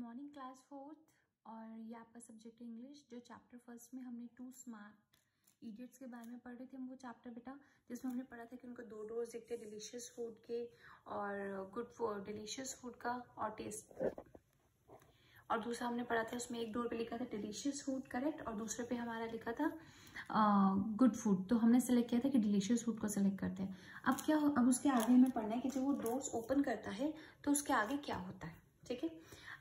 Morning class fourth और ये आपका सब्जेक्ट इंग्लिश जो चैप्टर फ़र्स्ट में हमने टू स्मार्ट इडियट्स के बारे में पढ़ रहे थे हम वो चैप्टर बेटा, जिसमें हमने पढ़ा था कि उनको दो डोज देखते हैं डिलीशियस फ़ूड के और गुड डिलीशियस फ़ूड का और टेस्ट और दूसरा हमने पढ़ा था, उसमें एक डोर पे लिखा था डिलीशियस फ़ूड करेक्ट और दूसरे पे हमारा लिखा था गुड फ़ूड तो हमने सेलेक्ट किया था कि डिलीशियस फ़ूड को सेलेक्ट करते हैं। अब क्या अब उसके आगे हमें पढ़ना है कि जब वो डोर्स ओपन करता है तो उसके आगे क्या होता है, ठीक है?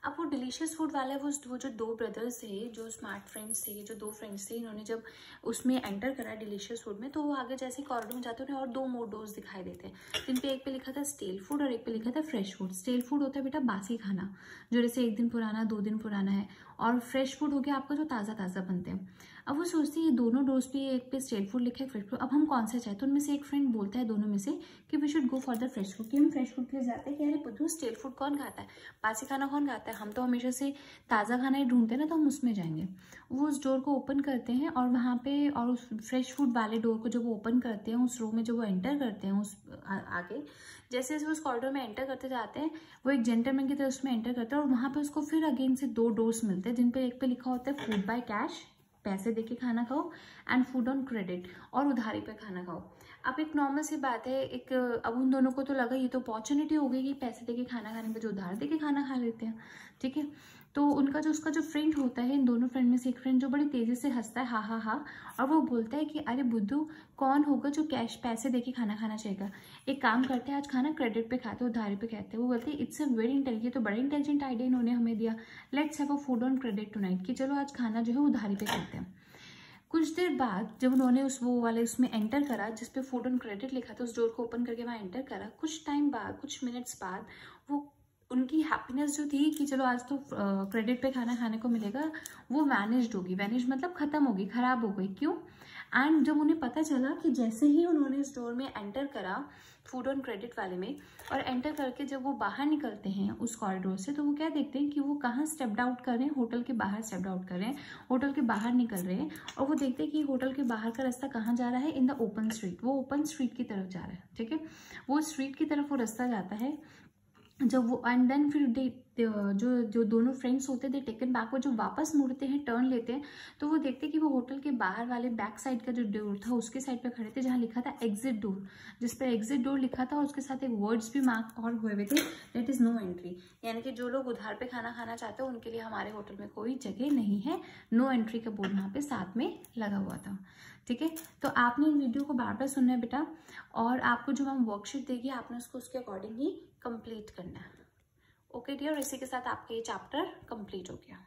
अब वो डिलीशियस फ़ूड वाला वो वो जो दो ब्रदर्स थे, जो स्मार्ट फ्रेंड्स थे, जो दो फ्रेंड्स थे, इन्होंने जब उसमें एंटर करा डिलीशियस फ़ूड में तो वो आगे जैसे कॉरिडोर में जाते उन्हें और दो डोर्स दिखाई देते हैं। जिन पे एक पे लिखा था स्टेल फ़ूड और एक पे लिखा था फ्रेश फ़ूड स्टेल फ़ूड होता है बेटा बासी खाना, जो जैसे एक दिन पुराना, दो दिन पुराना है, और फ्रेश फ़ूड हो गया आपका जो ताज़ा ताज़ा बनते हैं। अब वो सोचती है दोनों डोज पे एक पे स्टेट फ़ूड लिखा है फ्रेश फ़ूड अब हम कौन सा चाहे? तो उनमें से एक फ्रेंड बोलता है दोनों में से कि we should go for the fresh food कि हम फ्रेश फ़ूड के जाते हैं कि, अरे पुद्धू स्टेट फ़ूड कौन खाता है? बासी खाना कौन खाता है? हम तो हमेशा से ताज़ा खाना ही ढूंढते हैं ना तो हम उसमें जाएँगे। वो उस डोर को ओपन करते हैं और वहाँ पे और उस फ्रेश फ़ूड वाले डोर को जब वो ओपन करते हैं, उस रो में जब वो एंटर करते हैं, उस आगे, जैसे जैसे उस कॉरिडोर में एंटर करते जाते हैं, वो एक जेंटलमैन की तरह उसमें एंटर करते हैं और वहाँ पे उसको फिर अगेन से दो डोर्स मिलते हैं, जिन पर एक पे लिखा होता है फ़ूड बाय कैश पैसे देके खाना खाओ एंड फ़ूड ऑन क्रेडिट और उधारी पे खाना खाओ। अब एक नॉर्मल सी बात है, एक, अब उन दोनों को तो लगा ये तो अपॉर्चुनिटी हो गई कि पैसे देके खाना खाने पे जो उधार देके खाना खा लेते हैं, ठीक है? तो उनका जो, उसका जो फ्रेंड होता है, इन दोनों फ्रेंड में से एक फ्रेंड जो बड़ी तेज़ी से हंसता है, हा हा हा, और वो बोलता है कि, अरे बुद्धू, कौन होगा जो कैश पैसे देके खाना खाना चाहेगा? एक काम करते हैं, आज खाना क्रेडिट पे खाते उधारी पे खाते हैं। वो बोलते हैं इट्स अ वेरी इंटेलिजेंट तो बड़ा इंटेलिजेंट आइडिया इन्होंने हमें दिया। Let's have a food on credit to कि चलो, आज खाना जो है, उधारी पे खाते हैं। कुछ देर बाद, जब उन्होंने उस, वो वाले उसमें एंटर करा जिसपे फ़ूड ऑन क्रेडिट लिखा था, उस डोर को ओपन करके वहाँ एंटर करा, कुछ टाइम बाद, कुछ मिनट्स बाद, वो उनकी हैप्पीनेस जो थी कि चलो आज तो क्रेडिट पे खाना खाने को मिलेगा, वो वैनिश्ड होगी। वैनिश मतलब खत्म होगी, खराब हो गई। क्यों? एंड जब उन्हें पता चला कि जैसे ही उन्होंने स्टोर में एंटर करा फ़ूड ऑन क्रेडिट वाले में, और एंटर करके जब वो बाहर निकलते हैं उस कॉरिडोर से तो वो क्या देखते हैं कि वो कहाँ स्टेप आउट कर रहे हैं? होटल के बाहर स्टेप आउट कर रहे हैं। होटल के बाहर निकल रहे हैं। और वो देखते हैं कि होटल के बाहर का रास्ता कहाँ जा रहा है? इन द ओपन स्ट्रीट वो ओपन स्ट्रीट की तरफ़ जा रहा है, ठीक है? वो स्ट्रीट की तरफ़ वो रास्ता जाता है। जब वो एंड देन फिर दे जो जो दोनों फ्रेंड्स होते थे टेकन बैक वो जब वापस मुड़ते हैं टर्न लेते हैं तो वो देखते हैं कि वो होटल के बाहर वाले बैक साइड का जो डोर था, उसके साइड पे खड़े थे, जहाँ लिखा था एग्जिट डोर जिस पर एग्जिट डोर लिखा था, और उसके साथ एक वर्ड्स भी मार्क और हुए हुए थे दैट इज़ नो एंट्री यानी कि जो लोग उधार पे खाना खाना चाहते हैं, उनके लिए हमारे होटल में कोई जगह नहीं है नो एंट्री का बोर्ड वहाँ पे साथ में लगा हुआ था। ठीक है? तो आपने इन वीडियो को बार बार सुनना है बेटा, और आपको जो हम वर्कशीट देगी, आपने उसको उसके अकॉर्डिंग ही कंप्लीट करना है। ओके डियर इसी के साथ आपका ये चैप्टर कंप्लीट हो गया।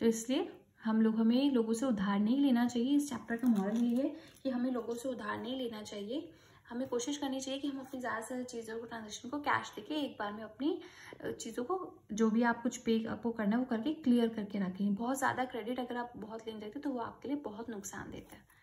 तो इसलिए हम लोग, हमें लोगों से उधार नहीं लेना चाहिए इस चैप्टर का मॉरल ये है कि हमें लोगों से उधार नहीं लेना चाहिए। हमें कोशिश करनी चाहिए कि हम अपनी ज़्यादा से चीज़ों को ट्रांजेक्शन को कैश देके एक बार में अपनी चीज़ों को, जो भी आप कुछ पे, आपको करना है, वो करके क्लियर करके रखें। बहुत ज़्यादा क्रेडिट अगर आप बहुत लेने जाते तो वो आपके लिए बहुत नुकसान देता है।